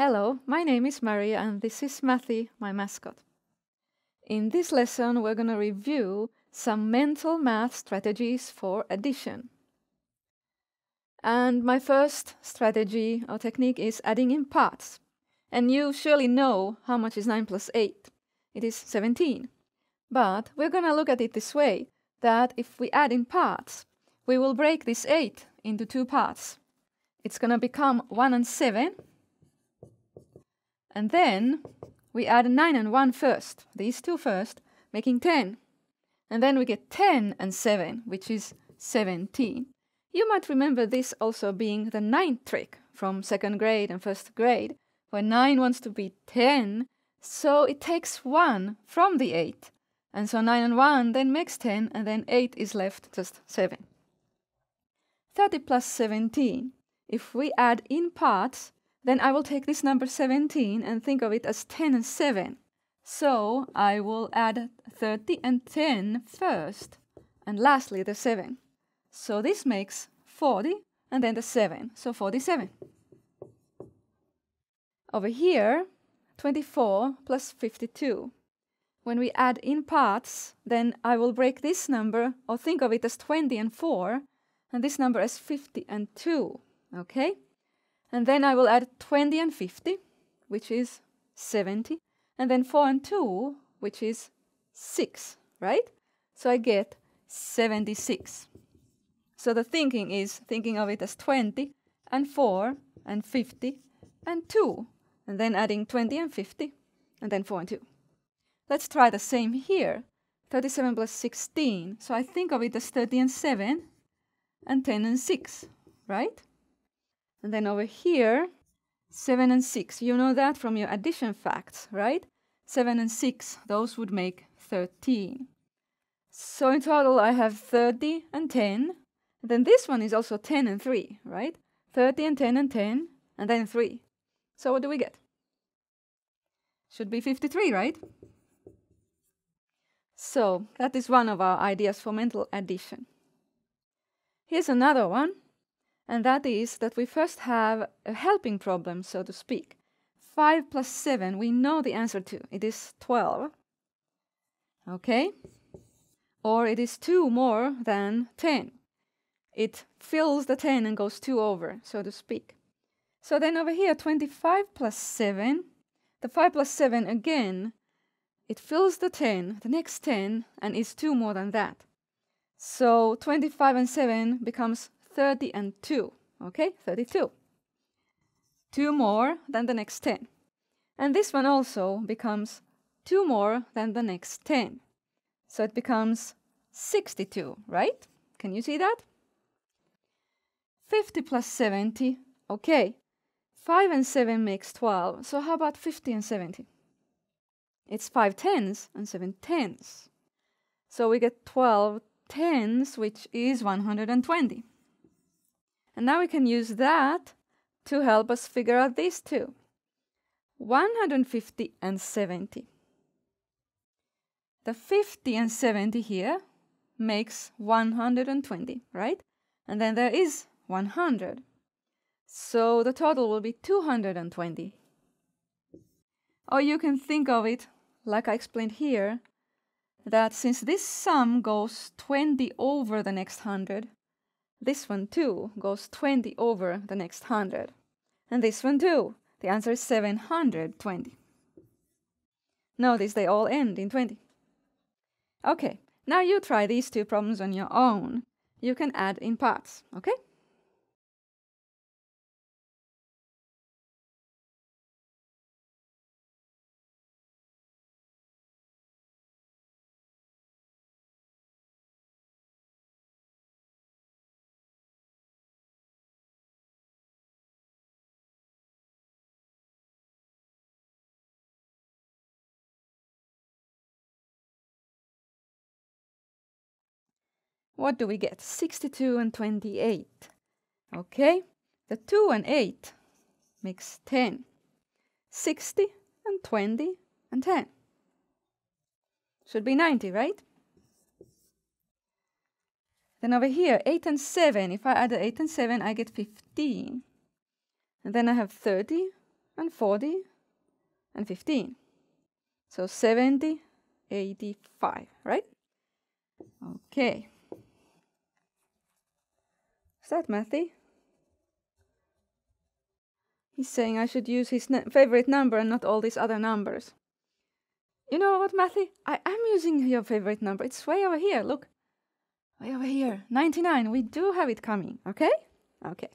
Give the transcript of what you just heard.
Hello, my name is Maria and this is Mathy, my mascot. In this lesson, we're going to review some mental math strategies for addition. And my first strategy or technique is adding in parts. And you surely know how much is 9 plus 8. It is 17. But we're going to look at it this way, that if we add in parts, we will break this 8 into two parts. It's going to become 1 and 7, and then we add 9 and 1 first, these two first, making 10. And then we get 10 and 7, which is 17. You might remember this also being the ninth trick from second grade and first grade, where 9 wants to be 10, so it takes 1 from the 8. And so 9 and 1 then makes 10, and then 8 is left just 7. 30 plus 17. If we add in parts, then I will take this number 17 and think of it as 10 and 7. So I will add 30 and 10 first, and lastly the 7. So this makes 40 and then the 7, so 47. Over here, 24 plus 52. When we add in parts, then I will break this number, or think of it as 20 and 4, and this number as 50 and 2, okay? And then I will add 20 and 50, which is 70, and then 4 and 2, which is 6, right? So I get 76. So the thinking is thinking of it as 20 and 4 and 50 and 2, and then adding 20 and 50, and then 4 and 2. Let's try the same here. 37 plus 16. So I think of it as 30 and 7 and 10 and 6, right? And then over here, 7 and 6. You know that from your addition facts, right? 7 and 6, those would make 13. So in total, I have 30 and 10. And then this one is also 10 and 3, right? 30 and 10 and 10, and then 3. So what do we get? Should be 53, right? So that is one of our ideas for mental addition. Here's another one and that is that we first have a helping problem, so to speak. 5 plus 7, we know the answer to. It is 12. Okay? Or it is 2 more than 10. It fills the 10 and goes 2 over, so to speak. So then over here, 25 plus 7, the 5 plus 7 again, it fills the 10, the next 10, and is 2 more than that. So 25 and 7 becomes 30 and 2. Okay, 32. Two more than the next 10. And this one also becomes two more than the next 10. So it becomes 62, right? Can you see that? 50 plus 70, okay. 5 and 7 makes 12, so how about 50 and 70? It's 5 tens and 7 tens. So we get 12 tens, which is 120. And now we can use that to help us figure out these two. 150 and 70. The 50 and 70 here makes 120, right? And then there is 100. So the total will be 220. Or you can think of it, like I explained here, that since this sum goes 20 over the next 100, this one too goes 20 over the next 100. And this one too. The answer is 720. Notice they all end in 20. Okay, now you try these two problems on your own. You can add in parts, okay? What do we get? 62 and 28. Okay, the 2 and 8 makes 10. 60 and 20 and 10. Should be 90, right? Then over here, 8 and 7. If I add 8 and 7, I get 15. And then I have 30 and 40 and 15. So 70, 85, right? Okay. Is that Mathy? He's saying I should use his favorite number and not all these other numbers. You know what, Mathy? I am using your favorite number. It's way over here. Look. Way over here. 99. We do have it coming. Okay? Okay.